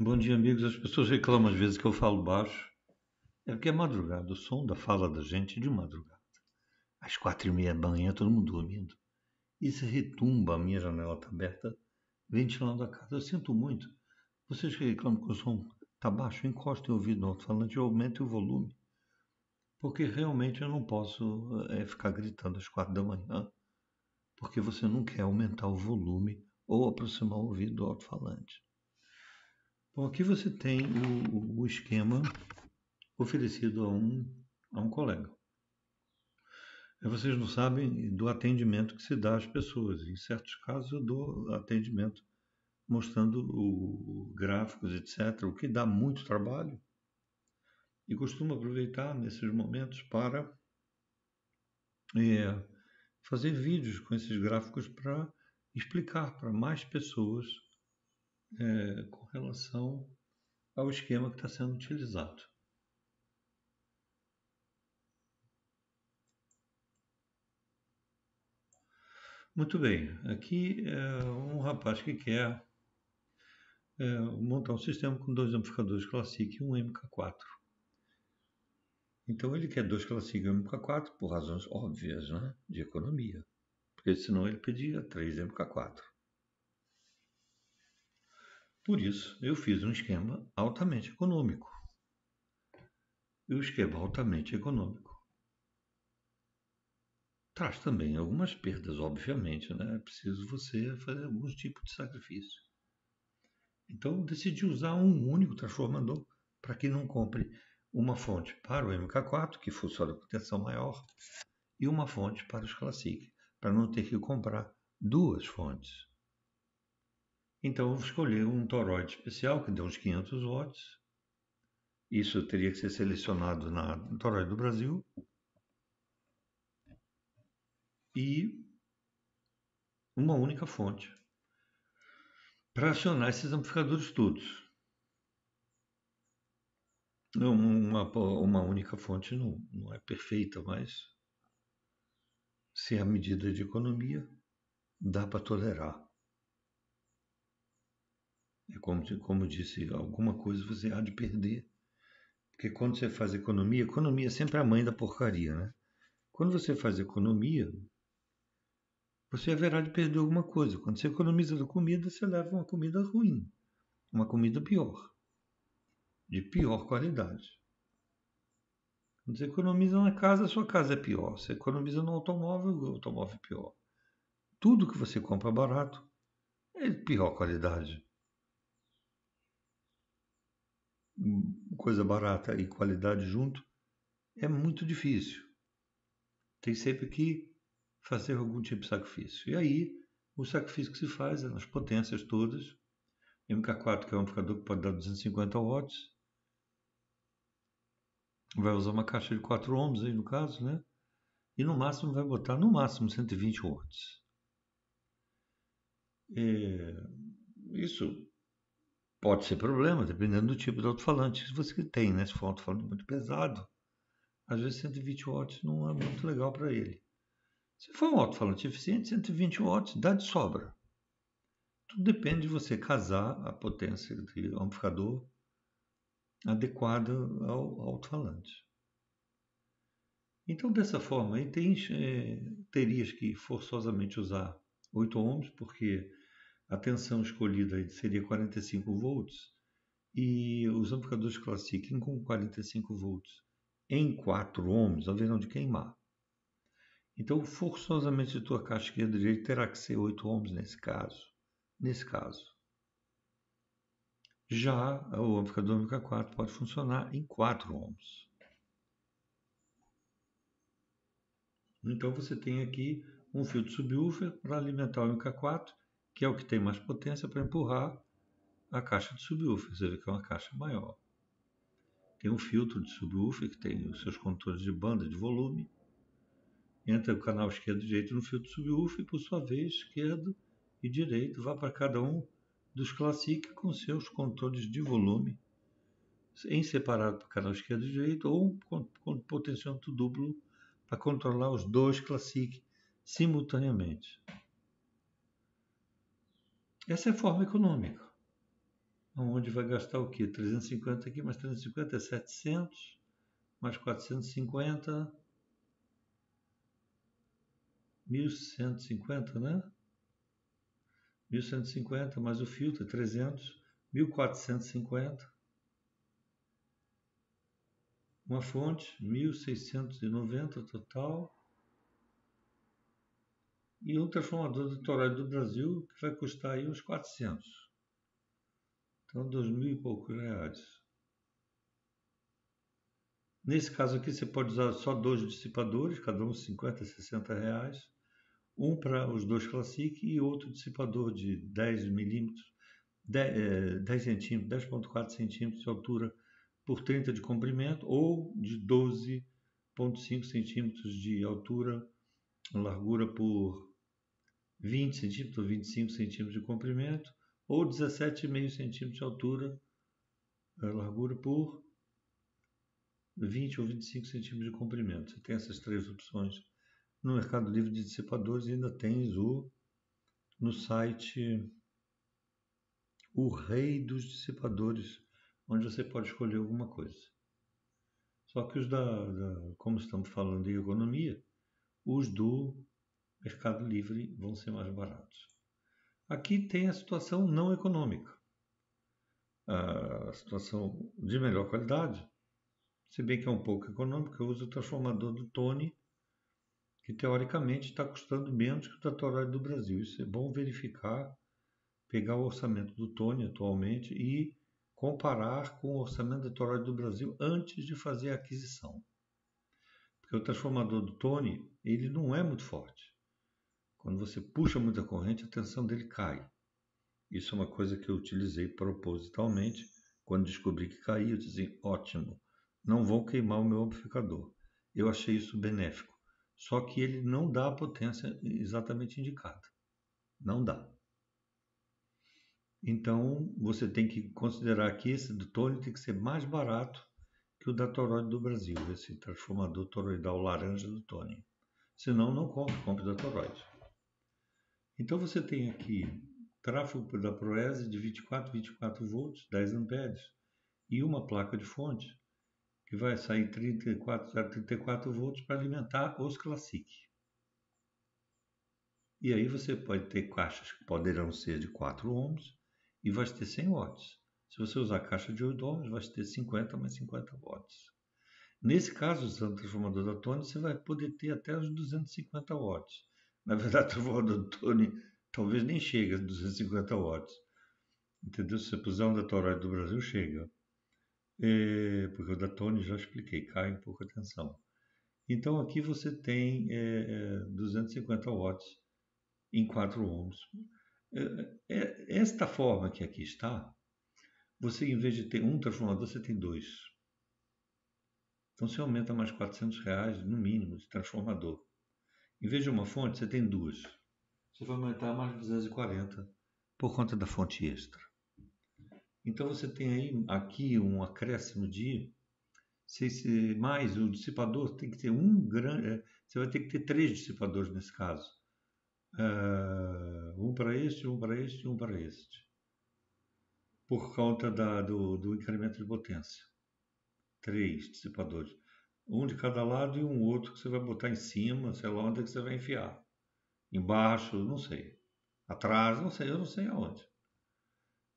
Bom dia, amigos. As pessoas reclamam às vezes que eu falo baixo. É porque é madrugada, o som da fala da gente é de madrugada. Às quatro e meia da manhã, todo mundo dormindo. Se retumba, a minha janela está aberta, ventilando a casa. Eu sinto muito. Vocês que reclamam que o som está baixo, encostem o ouvido no alto-falante e aumentem o volume. Porque realmente eu não posso é, ficar gritando às quatro da manhã, porque você não quer aumentar o volume ou aproximar o ouvido do alto-falante. Bom, aqui você tem o, o esquema oferecido a um, a um colega. Vocês não sabem do atendimento que se dá às pessoas. Em certos casos, eu dou atendimento mostrando o, gráficos, etc., o que dá muito trabalho. E costumo aproveitar nesses momentos para é, fazer vídeos com esses gráficos para explicar para mais pessoas é, com relação ao esquema que está sendo utilizado. Muito bem, aqui é um rapaz que quer é, montar um sistema com dois amplificadores Classic e um MK4. Então ele quer dois Classic e um MK4 por razões óbvias né, de economia, porque senão ele pedia três MK4. Por isso, eu fiz um esquema altamente econômico. E o esquema altamente econômico traz também algumas perdas, obviamente, né? É preciso você fazer alguns tipos de sacrifício. Então, decidi usar um único transformador para que não compre uma fonte para o MK4, que funciona com tensão maior, e uma fonte para os Classic, para não ter que comprar duas fontes. Então eu escolhi um toroide especial que deu uns 500 watts. Isso teria que ser selecionado na toroide do Brasil. E uma única fonte para acionar esses amplificadores todos. Uma, uma única fonte não, não é perfeita, mas se é a medida de economia, dá para tolerar. É como, como disse, alguma coisa você há de perder. Porque quando você faz economia, economia sempre é a mãe da porcaria, né? Quando você faz economia, você haverá de perder alguma coisa. Quando você economiza da comida, você leva uma comida ruim, uma comida pior, de pior qualidade. Quando você economiza na casa, a sua casa é pior. Você economiza no automóvel, o automóvel é pior. Tudo que você compra barato é de pior qualidade. Coisa barata e qualidade junto é muito difícil. Tem sempre que fazer algum tipo de sacrifício. E aí, o sacrifício que se faz é nas potências todas. MK4, que é um amplificador que pode dar 250 watts, vai usar uma caixa de 4 ohms aí no caso, né? E no máximo vai botar no máximo 120 watts. É, isso Pode ser problema, dependendo do tipo de alto-falante que você tem, né? Se for um alto-falante muito pesado, às vezes 120 watts não é muito legal para ele. Se for um alto-falante eficiente, 120 watts dá de sobra. Tudo depende de você casar a potência do amplificador adequada ao alto-falante. Então, dessa forma, aí tem, é, terias que forçosamente usar 8 ohms, porque a tensão escolhida seria 45 volts e os amplificadores Classic com 45 volts em 4 ohms haverão de queimar. Então, forçosamente, a tua caixa esquerda e direita terá que ser 8 ohms nesse caso. Nesse caso. Já o amplificador MK4 pode funcionar em 4 ohms. Então, você tem aqui um filtro subwoofer para alimentar o MK4 que é o que tem mais potência para empurrar a caixa de subwoofer. Você vê que é uma caixa maior. Tem um filtro de subwoofer que tem os seus controles de banda de volume. Entra o canal esquerdo e direito no filtro subwoofer e, por sua vez, esquerdo e direito vá para cada um dos Classic com seus controles de volume em separado para o canal esquerdo e direito ou com, com potenciômetro duplo para controlar os dois Classic simultaneamente. Essa é a forma econômica. onde vai gastar o quê? 350 aqui, mais 350 é 700, mais 450, 1150, né? 1150 mais o filtro, 300, 1450. Uma fonte, 1690 total. E um transformador de torádio do Brasil que vai custar aí uns 400. Então, dois mil e poucos reais. Nesse caso aqui, você pode usar só dois dissipadores, cada um 50, 60 reais um para os dois Classic e outro dissipador de 10 milímetros, 10, 10 centímetros, 10.4 centímetros de altura por 30 de comprimento ou de 12.5 centímetros de altura, largura por 20 centímetros ou 25 centímetros de comprimento ou 17,5 centímetros de altura, largura por 20 ou 25 centímetros de comprimento. Você tem essas três opções no Mercado Livre de dissipadores ainda tens o no site o rei dos dissipadores, onde você pode escolher alguma coisa. Só que os da, da como estamos falando de economia, os do Mercado Livre vão ser mais baratos. Aqui tem a situação não econômica, a situação de melhor qualidade, se bem que é um pouco econômico, eu uso o transformador do Tony que teoricamente está custando menos que o Tatuagem do Brasil. Isso é bom verificar, pegar o orçamento do Tony atualmente e comparar com o orçamento da Tatuagem do Brasil antes de fazer a aquisição. Porque o transformador do Tony, ele não é muito forte. Quando você puxa muita corrente, a tensão dele cai. Isso é uma coisa que eu utilizei propositalmente. Quando descobri que caía, eu disse, ótimo, não vou queimar o meu amplificador. Eu achei isso benéfico. Só que ele não dá a potência exatamente indicada. Não dá. Então, você tem que considerar que esse do Tony tem que ser mais barato que o da Toroid do Brasil, esse transformador toroidal laranja do Tony. Senão, não compre, compre da Toroid. Então, você tem aqui tráfego da Proese de 24, 24 volts, 10 amperes, e uma placa de fonte que vai sair 34, 34 volts para alimentar os Classic. E aí você pode ter caixas que poderão ser de 4 ohms e vai ter 100 watts. Se você usar caixa de 8 ohms, vai ter 50 mais 50 watts. Nesse caso, usando o transformador da Tony, você vai poder ter até os 250 watts. Na verdade, o transformador da Tony talvez nem chegue a 250 watts. Entendeu? Se você puser um da Toroid do Brasil, chega. É, porque o da Tony já expliquei, cai um pouco a tensão. Então aqui você tem é, 250 watts em 4 ohms. É, esta forma que aqui está, você em vez de ter um transformador, você tem dois. Então você aumenta mais 400 reais no mínimo de transformador. Em vez de uma fonte, você tem duas. Você vai aumentar mais 240 por conta da fonte extra. Então você tem aí aqui um acréscimo de se mais o dissipador tem que ter um grande, é, você vai ter que ter três dissipadores nesse caso, uh, um para este, um para este e um para este, por conta da, do, do incremento de potência. Três dissipadores, um de cada lado e um outro que você vai botar em cima, sei lá onde é que você vai enfiar, embaixo, não sei, atrás, não sei, eu não sei aonde.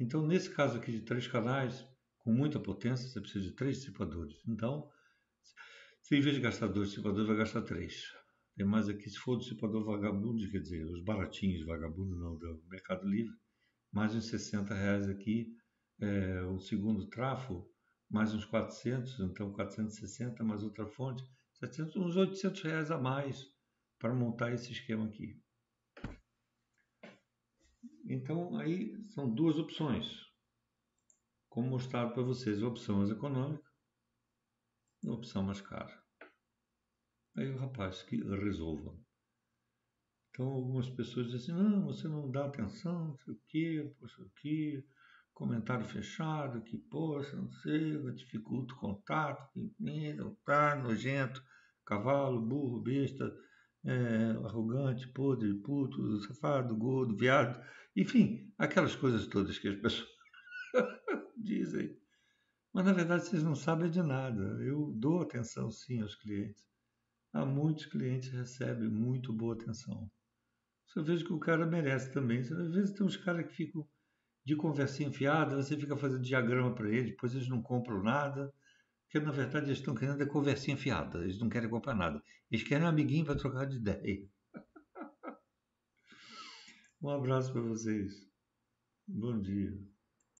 Então, nesse caso aqui de três canais, com muita potência, você precisa de três dissipadores. Então, se em vez de gastar dois dissipadores, vai gastar três. Tem mais aqui, se for dissipador vagabundo, quer dizer, os baratinhos, vagabundo não, do Mercado Livre, mais uns 60 reais aqui, é, o segundo trafo, mais uns 400, então 460, mais outra fonte, 700, uns 800 reais a mais para montar esse esquema aqui. Então, aí são duas opções. Como mostrado para vocês, a opção mais econômica e a opção mais cara. Aí o rapaz que resolva. Então, algumas pessoas dizem assim, não, você não dá atenção, não sei o quê, poxa, o quê, comentário fechado, que, poxa, não sei, dificulta o contato, que, tá, nojento, cavalo, burro, besta, é, arrogante, podre, puto, safado, gordo, viado, enfim, aquelas coisas todas que as pessoas dizem. Mas na verdade vocês não sabem de nada. Eu dou atenção sim aos clientes. Há muitos clientes recebem muito boa atenção. Você vejo que o cara merece também. Às vezes tem uns caras que ficam de conversinha fiada, você fica fazendo diagrama para eles, depois eles não compram nada, porque na verdade eles estão querendo é conversinha fiada, eles não querem comprar nada. Eles querem um amiguinho para trocar de ideia. um abraço para vocês. Bom dia.